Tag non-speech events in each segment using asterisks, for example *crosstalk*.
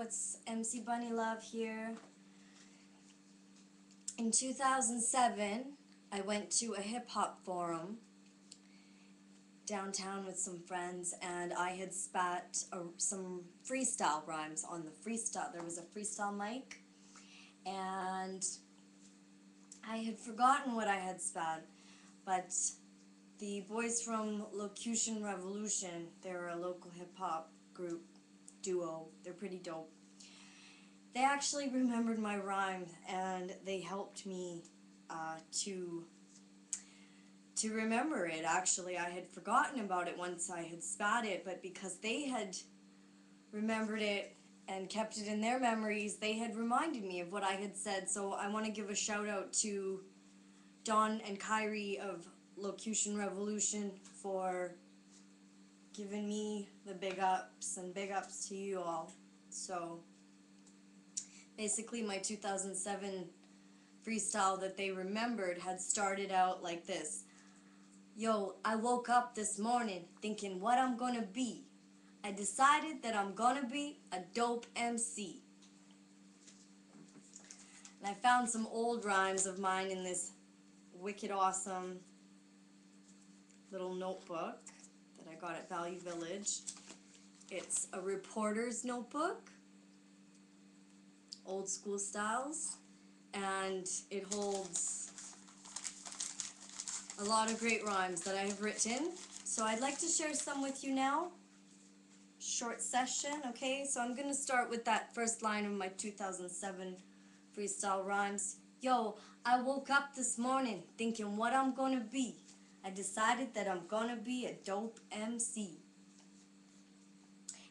It's MC Bunny Love here. In 2007, I went to a hip hop forum downtown with some friends and I had spat a, some freestyle rhymes on the freestyle. There was a freestyle mic and I had forgotten what I had spat, but the boys from Locution Revolution, they were a local hip hop group duo. They're pretty dope. They actually remembered my rhyme and they helped me uh, to to remember it. Actually, I had forgotten about it once I had spat it, but because they had remembered it and kept it in their memories, they had reminded me of what I had said. So I want to give a shout out to Don and Kyrie of Locution Revolution for giving me the big ups and big ups to you all. So basically my 2007 freestyle that they remembered had started out like this. Yo, I woke up this morning thinking what I'm gonna be. I decided that I'm gonna be a dope MC. And I found some old rhymes of mine in this wicked awesome little notebook that I got at Value Village. It's a reporter's notebook, old school styles, and it holds a lot of great rhymes that I have written. So I'd like to share some with you now. Short session, okay? So I'm going to start with that first line of my 2007 freestyle rhymes. Yo, I woke up this morning thinking what I'm going to be. I decided that I'm gonna be a dope MC.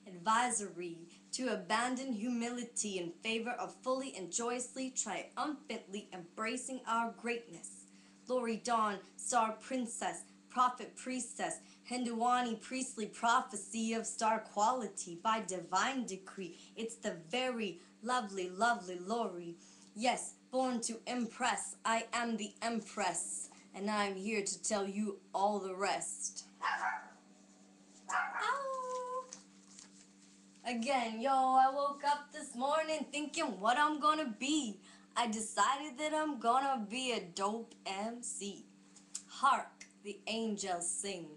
Advisory to abandon humility in favor of fully and joyously, triumphantly embracing our greatness. Lori Dawn, star princess, prophet priestess, Hinduani priestly prophecy of star quality by divine decree. It's the very lovely, lovely Lori. Yes, born to impress, I am the empress and I'm here to tell you all the rest. Again, yo, I woke up this morning thinking what I'm gonna be. I decided that I'm gonna be a dope MC. Hark, the angels sing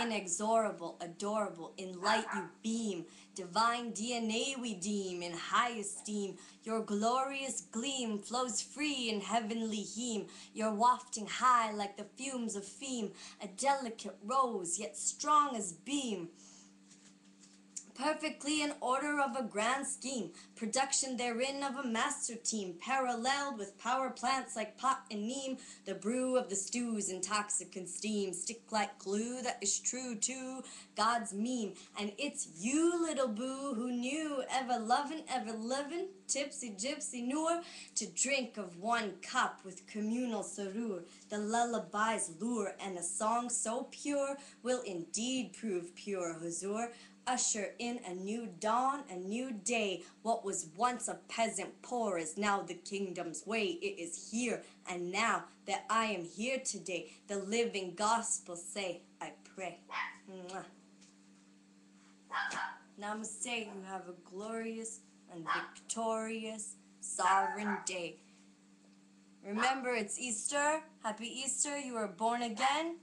inexorable, adorable, in light you beam, divine DNA we deem in high esteem. Your glorious gleam flows free in heavenly heme. You're wafting high like the fumes of fame, a delicate rose yet strong as beam perfectly in order of a grand scheme, production therein of a master team, paralleled with power plants like pot and neem, the brew of the stews intoxicant steam, stick like glue that is true to God's meme, and it's you, little boo, who knew, ever loving, ever living, tipsy gypsy Noor, to drink of one cup with communal sarur, the lullaby's lure, and a song so pure will indeed prove pure huzur, usher in a new dawn, a new day. What was once a peasant poor is now the kingdom's way. It is here and now that I am here today. The living gospel say, I pray. Mwah. Namaste, you have a glorious and victorious sovereign day. Remember, it's Easter. Happy Easter. You are born again.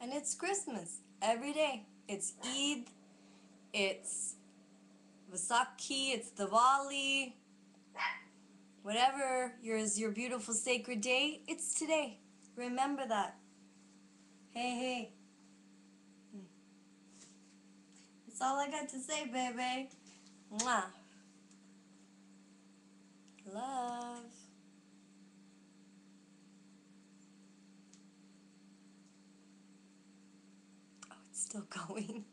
And it's Christmas every day. It's Eid, it's Vaisakhi, it's Diwali, whatever your is your beautiful sacred day, it's today. Remember that. Hey, hey. Hmm. That's all I got to say, baby. Mwah. Love. Still *laughs* going.